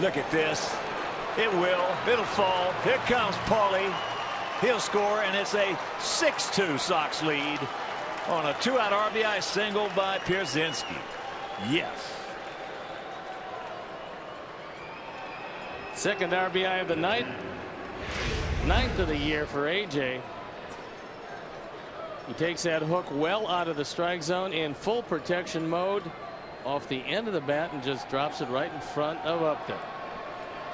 Look at this. It will. It'll fall. Here comes Paulie. He'll score, and it's a 6-2 Sox lead on a two-out RBI single by Pierzynski. Yes. Second RBI of the night. Ninth of the year for AJ. He takes that hook well out of the strike zone in full protection mode off the end of the bat and just drops it right in front of Upton.